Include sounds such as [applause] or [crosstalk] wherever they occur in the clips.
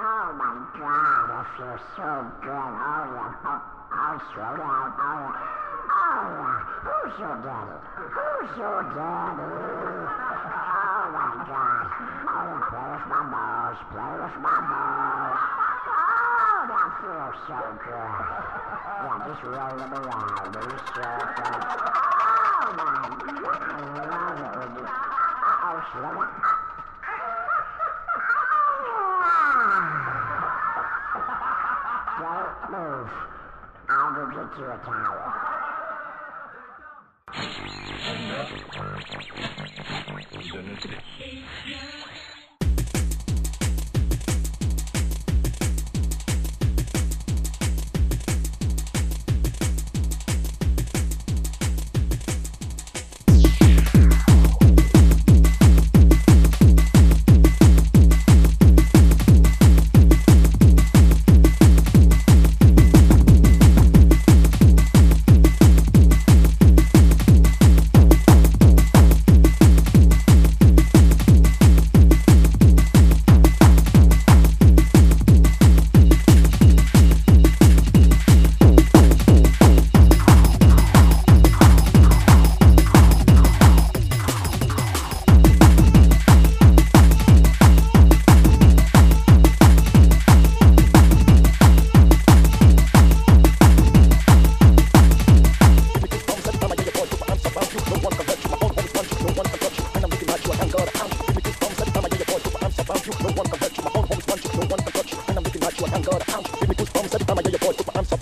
Oh my God, that feels so good. Oh yeah. Oh, oh slow down. Oh yeah. Oh yeah. Who's your daddy? Who's your daddy? Oh my God. Oh yeah, play with my balls. Play with my balls. Oh, that feels so good. Yeah, just roll them around in circles. Oh my God, I love it when you. Uh-oh, slow down. Move. I'll go get you a towel.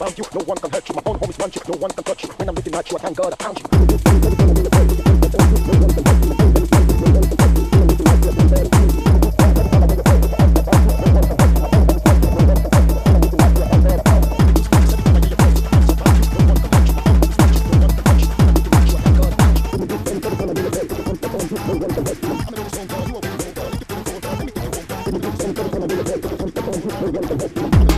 No one can hurt you. My own homies want you. No one can touch you. When I'm looking at you, I thank God I found you. Oh [laughs]